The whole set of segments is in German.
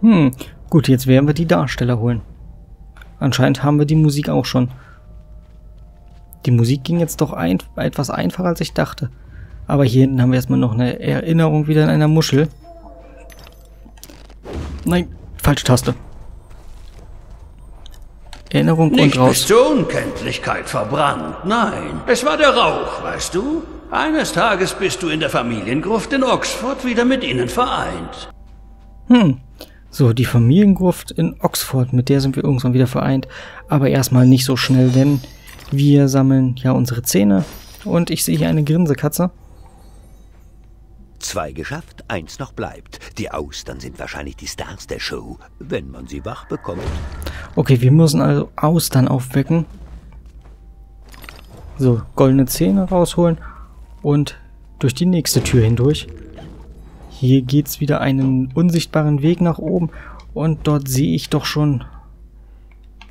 Hm, gut, jetzt werden wir die Darsteller holen. Anscheinend haben wir die Musik auch schon. Die Musik ging jetzt doch ein, etwas einfacher, als ich dachte. Aber hier hinten haben wir erstmal noch eine Erinnerung wieder in einer Muschel. Nein, falsche Taste. Erinnerung Nicht und raus. zur Unkenntlichkeit verbrannt, nein. Es war der Rauch, weißt du? Eines Tages bist du in der Familiengruft in Oxford wieder mit ihnen vereint. Hm. So, die Familiengruft in Oxford, mit der sind wir irgendwann wieder vereint. Aber erstmal nicht so schnell, denn wir sammeln ja unsere Zähne. Und ich sehe hier eine Grinsekatze. Zwei geschafft, eins noch bleibt. Die Austern sind wahrscheinlich die Stars der Show, wenn man sie wach bekommt. Okay, wir müssen also Austern aufwecken. So, goldene Zähne rausholen und durch die nächste Tür hindurch. Hier geht's wieder einen unsichtbaren Weg nach oben und dort sehe ich doch schon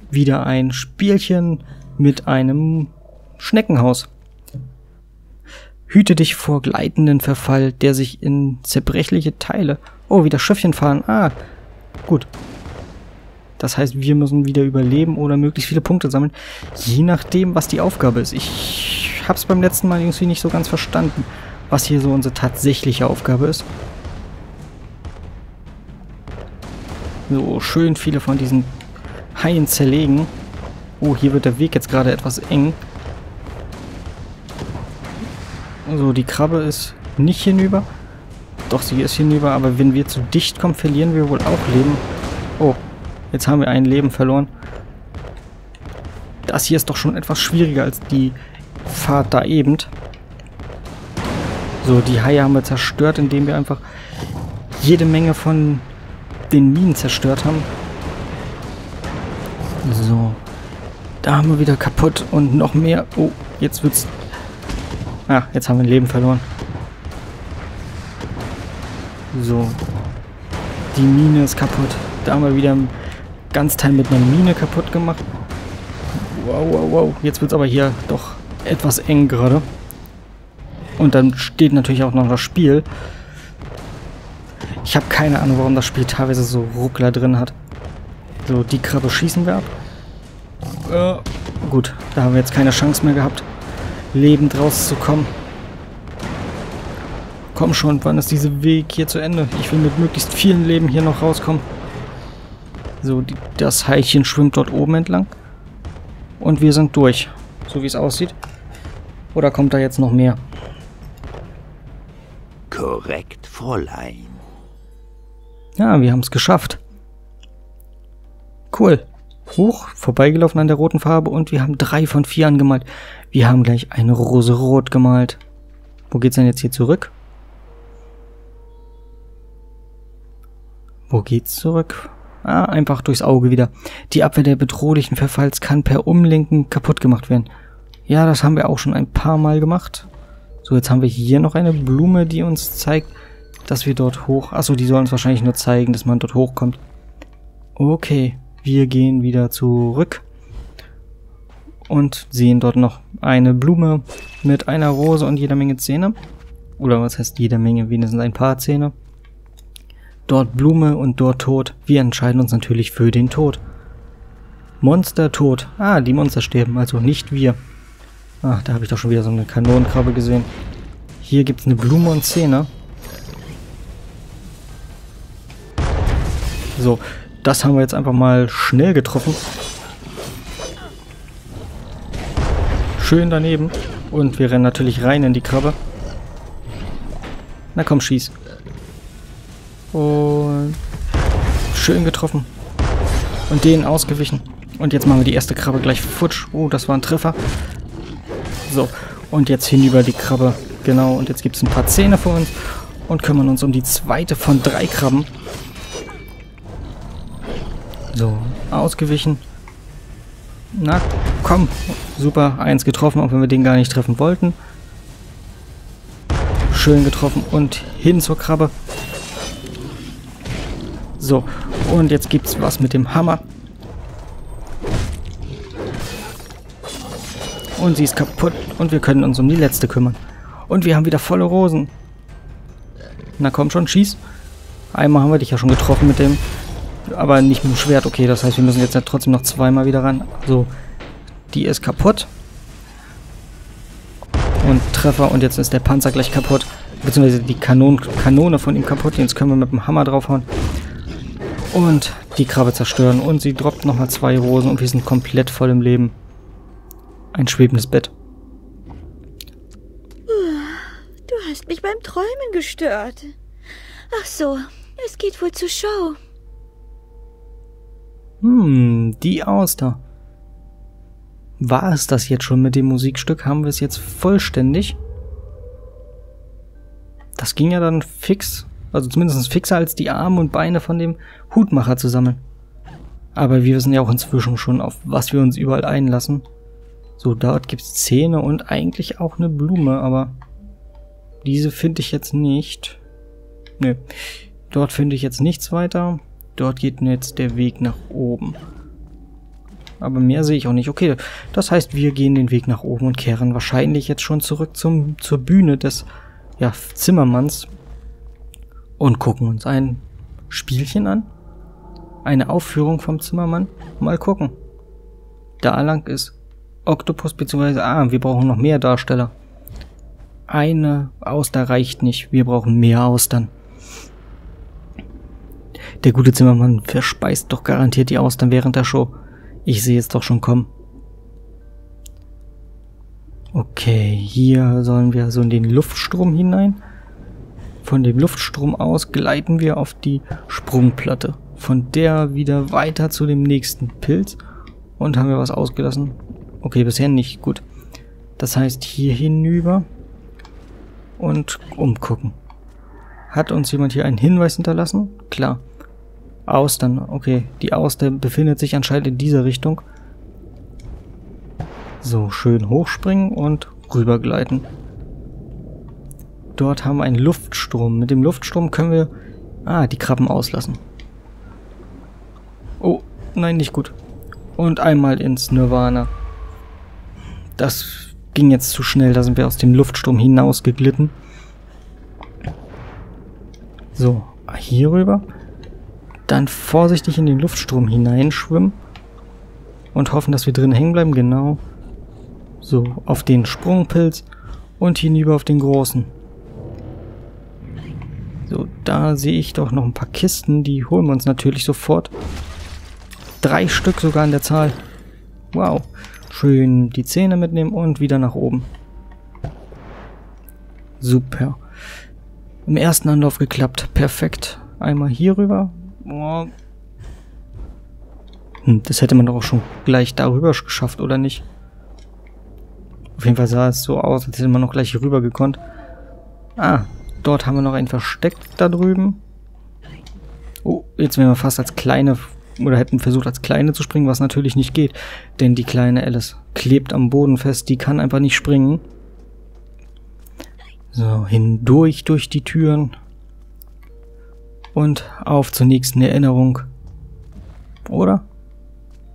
wieder ein Spielchen mit einem Schneckenhaus. Hüte dich vor gleitenden Verfall, der sich in zerbrechliche Teile... Oh, wieder Schiffchen fahren. Ah, gut. Das heißt, wir müssen wieder überleben oder möglichst viele Punkte sammeln. Je nachdem, was die Aufgabe ist. Ich hab's beim letzten Mal irgendwie nicht so ganz verstanden, was hier so unsere tatsächliche Aufgabe ist. So, schön viele von diesen Haien zerlegen. Oh, hier wird der Weg jetzt gerade etwas eng. So, die Krabbe ist nicht hinüber. Doch, sie ist hinüber, aber wenn wir zu dicht kommen, verlieren wir wohl auch Leben. Oh, jetzt haben wir ein Leben verloren. Das hier ist doch schon etwas schwieriger als die Fahrt da eben. So, die Haie haben wir zerstört, indem wir einfach jede Menge von den Minen zerstört haben. So. Da haben wir wieder kaputt und noch mehr. Oh, jetzt wird's... Ah, jetzt haben wir ein Leben verloren. So. Die Mine ist kaputt. Da haben wir wieder ein ganz Teil mit einer Mine kaputt gemacht. Wow, wow, wow. Jetzt wird es aber hier doch etwas eng gerade. Und dann steht natürlich auch noch das Spiel. Ich habe keine Ahnung, warum das Spiel teilweise so Ruckler drin hat. So, die Krabbe schießen wir ab. Äh, gut, da haben wir jetzt keine Chance mehr gehabt, lebend rauszukommen. Komm schon, wann ist dieser Weg hier zu Ende? Ich will mit möglichst vielen Leben hier noch rauskommen. So, die, das Heilchen schwimmt dort oben entlang. Und wir sind durch, so wie es aussieht. Oder kommt da jetzt noch mehr? Korrekt, Fräulein. Ja, wir haben es geschafft. Cool. Hoch, vorbeigelaufen an der roten Farbe und wir haben drei von vier angemalt. Wir haben gleich eine Rose rot gemalt. Wo geht's denn jetzt hier zurück? Wo geht's zurück? Ah, einfach durchs Auge wieder. Die Abwehr der bedrohlichen Verfalls kann per Umlenken kaputt gemacht werden. Ja, das haben wir auch schon ein paar Mal gemacht. So, jetzt haben wir hier noch eine Blume, die uns zeigt, dass wir dort hoch... Achso, die sollen uns wahrscheinlich nur zeigen, dass man dort hochkommt. Okay, wir gehen wieder zurück. Und sehen dort noch eine Blume mit einer Rose und jeder Menge Zähne. Oder was heißt jeder Menge? Wenigstens ein paar Zähne. Dort Blume und dort Tod. Wir entscheiden uns natürlich für den Tod. Monster tot. Ah, die Monster sterben, also nicht wir. Ach, da habe ich doch schon wieder so eine Kanonenkrabbe gesehen. Hier gibt es eine Blume und Zähne. So, das haben wir jetzt einfach mal schnell getroffen. Schön daneben. Und wir rennen natürlich rein in die Krabbe. Na komm, schieß. Und schön getroffen. Und den ausgewichen. Und jetzt machen wir die erste Krabbe gleich futsch. Oh, das war ein Treffer. So, und jetzt hinüber die Krabbe. Genau, und jetzt gibt es ein paar Zähne für uns. Und kümmern uns um die zweite von drei Krabben. So, ausgewichen. Na, komm. Super, eins getroffen, auch wenn wir den gar nicht treffen wollten. Schön getroffen und hin zur Krabbe. So, und jetzt gibt's was mit dem Hammer. Und sie ist kaputt und wir können uns um die letzte kümmern. Und wir haben wieder volle Rosen. Na komm schon, schieß. Einmal haben wir dich ja schon getroffen mit dem Aber nicht mit dem Schwert. Okay, das heißt, wir müssen jetzt ja trotzdem noch zweimal wieder ran. So, die ist kaputt. Und Treffer. Und jetzt ist der Panzer gleich kaputt. Beziehungsweise die Kanon Kanone von ihm kaputt. Jetzt können wir mit dem Hammer draufhauen. Und die Krabbe zerstören. Und sie droppt nochmal zwei Rosen. Und wir sind komplett voll im Leben. Ein schwebendes Bett. Du hast mich beim Träumen gestört. Ach so, es geht wohl zur Show. Hm, die Auster. War es das jetzt schon mit dem Musikstück? Haben wir es jetzt vollständig? Das ging ja dann fix, also zumindest fixer als die Arme und Beine von dem Hutmacher zu sammeln. Aber wir wissen ja auch inzwischen schon, auf was wir uns überall einlassen. So, dort gibt es Zähne und eigentlich auch eine Blume, aber diese finde ich jetzt nicht. Nö, dort finde ich jetzt nichts weiter. Dort geht jetzt der Weg nach oben. Aber mehr sehe ich auch nicht. Okay, das heißt, wir gehen den Weg nach oben und kehren wahrscheinlich jetzt schon zurück zum, zur Bühne des ja, Zimmermanns und gucken uns ein Spielchen an. Eine Aufführung vom Zimmermann. Mal gucken. Da lang ist Oktopus, beziehungsweise, ah, wir brauchen noch mehr Darsteller. Eine Auster reicht nicht. Wir brauchen mehr Austern. Der gute Zimmermann verspeist doch garantiert die Austern während der Show. Ich sehe es doch schon kommen. Okay, hier sollen wir so in den Luftstrom hinein. Von dem Luftstrom aus gleiten wir auf die Sprungplatte. Von der wieder weiter zu dem nächsten Pilz. Und haben wir was ausgelassen? Okay, bisher nicht. Gut. Das heißt hier hinüber. Und umgucken. Hat uns jemand hier einen Hinweis hinterlassen? Klar. Austern, okay. Die Auster befindet sich anscheinend in dieser Richtung. So, schön hochspringen und rübergleiten. Dort haben wir einen Luftstrom. Mit dem Luftstrom können wir... Ah, die Krabben auslassen. Oh, nein, nicht gut. Und einmal ins Nirvana. Das ging jetzt zu schnell. Da sind wir aus dem Luftstrom hinausgeglitten. So, hier rüber. Dann vorsichtig in den Luftstrom hineinschwimmen. Und hoffen, dass wir drin hängen bleiben. Genau. So, auf den Sprungpilz. Und hinüber auf den großen. So, da sehe ich doch noch ein paar Kisten. Die holen wir uns natürlich sofort. Drei Stück sogar in der Zahl. Wow. Schön die Zähne mitnehmen und wieder nach oben. Super. Im ersten Anlauf geklappt. Perfekt. Einmal hier rüber. Hm, das hätte man doch auch schon gleich darüber geschafft, oder nicht? Auf jeden Fall sah es so aus, als hätte man noch gleich rüber gekonnt. Ah, dort haben wir noch ein Versteck da drüben. Oh, jetzt wären wir fast als kleine, oder hätten versucht als kleine zu springen, was natürlich nicht geht. Denn die kleine Alice klebt am Boden fest, die kann einfach nicht springen. So, hindurch durch die Türen. Und auf zur nächsten Erinnerung. Oder?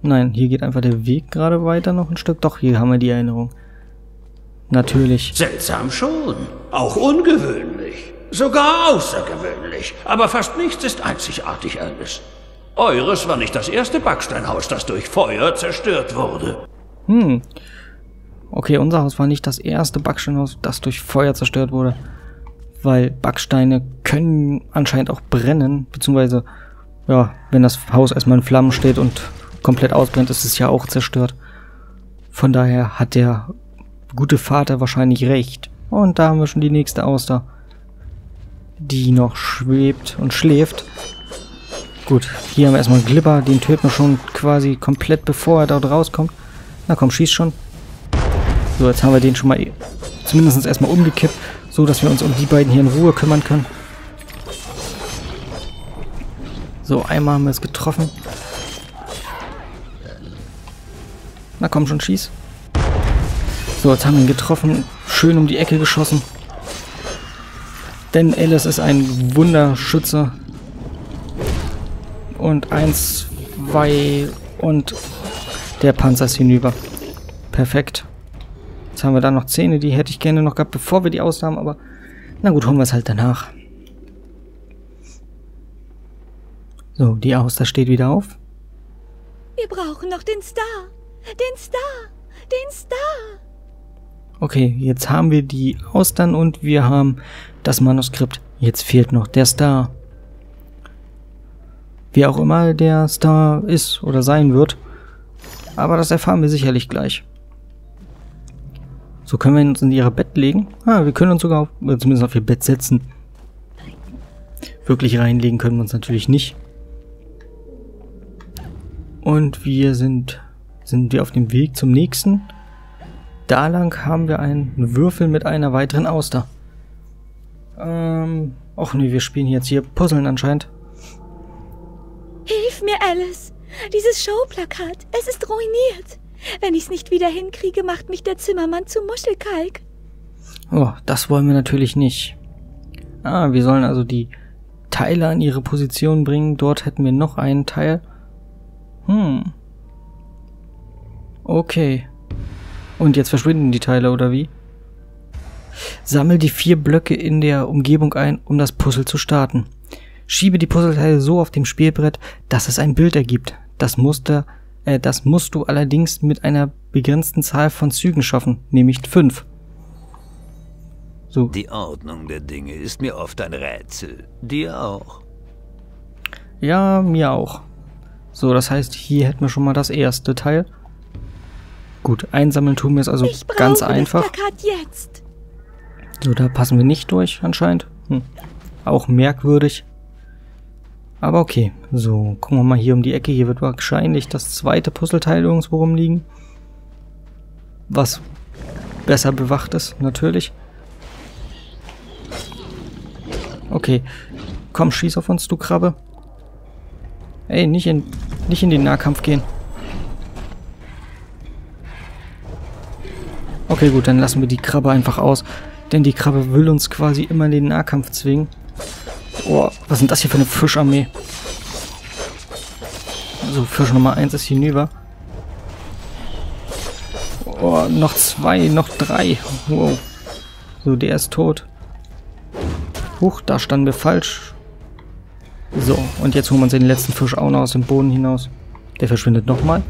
Nein, hier geht einfach der Weg gerade weiter noch ein Stück. Doch, hier haben wir die Erinnerung. Natürlich. Seltsam schon. Auch ungewöhnlich. Sogar außergewöhnlich. Aber fast nichts ist einzigartig, Alice. Eures war nicht das erste Backsteinhaus, das durch Feuer zerstört wurde. Hm. Okay, unser Haus war nicht das erste Backsteinhaus, das durch Feuer zerstört wurde weil Backsteine können anscheinend auch brennen, beziehungsweise, ja, wenn das Haus erstmal in Flammen steht und komplett ausbrennt, ist es ja auch zerstört. Von daher hat der gute Vater wahrscheinlich recht. Und da haben wir schon die nächste Auster, die noch schwebt und schläft. Gut, hier haben wir erstmal Glipper, den töten wir schon quasi komplett bevor er dort rauskommt. Na komm, schieß schon. So, jetzt haben wir den schon mal zumindest erstmal umgekippt. So, dass wir uns um die beiden hier in Ruhe kümmern können. So, einmal haben wir es getroffen. Na komm schon, schieß. So, jetzt haben wir ihn getroffen. Schön um die Ecke geschossen. Denn Alice ist ein Wunderschütze. Und eins, zwei und der Panzer ist hinüber. Perfekt. Jetzt haben wir da noch Zähne, die hätte ich gerne noch gehabt, bevor wir die ausnahmen, aber na gut, holen wir es halt danach. So, die Auster steht wieder auf. Wir brauchen noch den Star. Den Star. Den Star. Okay, jetzt haben wir die Austern und wir haben das Manuskript. Jetzt fehlt noch der Star. Wie auch immer der Star ist oder sein wird. Aber das erfahren wir sicherlich gleich. So können wir uns in ihre Bett legen. Ah, wir können uns sogar auf, zumindest auf ihr Bett setzen. Wirklich reinlegen können wir uns natürlich nicht. Und wir sind, sind wir auf dem Weg zum nächsten. Da lang haben wir einen Würfel mit einer weiteren Auster. Ähm, och nee, wir spielen jetzt hier Puzzeln anscheinend. Hilf mir, Alice. Dieses Showplakat, es ist ruiniert. Wenn ich's nicht wieder hinkriege, macht mich der Zimmermann zu Muschelkalk. Oh, das wollen wir natürlich nicht. Ah, wir sollen also die Teile an ihre Position bringen. Dort hätten wir noch einen Teil. Hm. Okay. Und jetzt verschwinden die Teile, oder wie? Sammel die vier Blöcke in der Umgebung ein, um das Puzzle zu starten. Schiebe die Puzzleteile so auf dem Spielbrett, dass es ein Bild ergibt. Das Muster, das musst du allerdings mit einer begrenzten Zahl von Zügen schaffen, nämlich fünf. So. Die Ordnung der Dinge ist mir oft ein Rätsel. Dir auch. Ja, mir auch. So, das heißt, hier hätten wir schon mal das erste Teil. Gut, einsammeln tun wir es also ich ganz einfach. Das jetzt. So, da passen wir nicht durch anscheinend. Hm. Auch merkwürdig. Aber okay, so, gucken wir mal hier um die Ecke. Hier wird wahrscheinlich das zweite Puzzleteil irgendwo rumliegen. Was besser bewacht ist, natürlich. Okay. Komm, schieß auf uns, du Krabbe. Ey, nicht in, nicht in den Nahkampf gehen. Okay, gut, dann lassen wir die Krabbe einfach aus. Denn die Krabbe will uns quasi immer in den Nahkampf zwingen. Oh, was sind das hier für eine Fischarmee? So, Fisch Nummer 1 ist hinüber. Oh, noch zwei, noch drei. Wow. So, der ist tot. Huch, da standen wir falsch. So, und jetzt holen wir uns den letzten Fisch auch noch aus dem Boden hinaus. Der verschwindet nochmal.